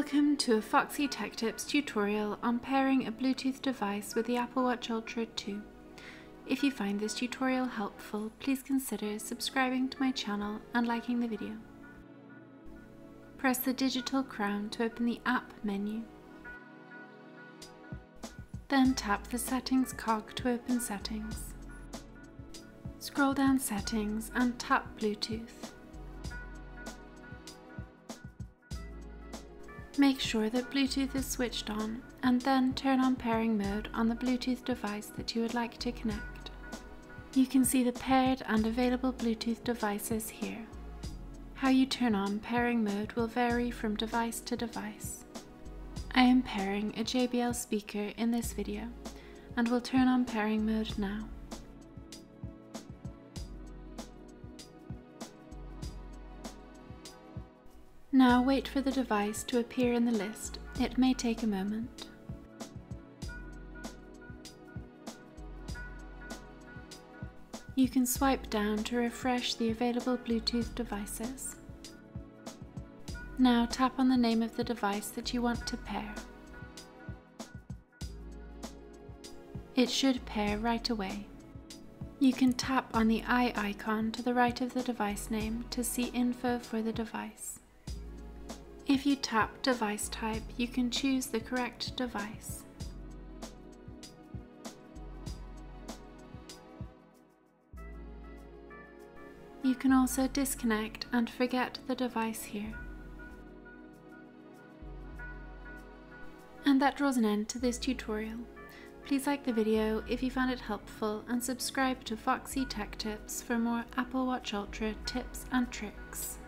Welcome to a Foxy Tech Tips tutorial on pairing a Bluetooth device with the Apple Watch Ultra 2. If you find this tutorial helpful, please consider subscribing to my channel and liking the video. Press the digital crown to open the App menu. Then tap the Settings cog to open Settings. Scroll down Settings and tap Bluetooth. Make sure that Bluetooth is switched on and then turn on pairing mode on the Bluetooth device that you would like to connect. You can see the paired and available Bluetooth devices here. How you turn on pairing mode will vary from device to device. I am pairing a JBL speaker in this video and will turn on pairing mode now. Now wait for the device to appear in the list. It may take a moment. You can swipe down to refresh the available Bluetooth devices. Now tap on the name of the device that you want to pair. It should pair right away. You can tap on the eye icon to the right of the device name to see info for the device. If you tap device type, you can choose the correct device. You can also disconnect and forget the device here. And that draws an end to this tutorial. Please like the video if you found it helpful and subscribe to Foxy Tech Tips for more Apple Watch Ultra tips and tricks.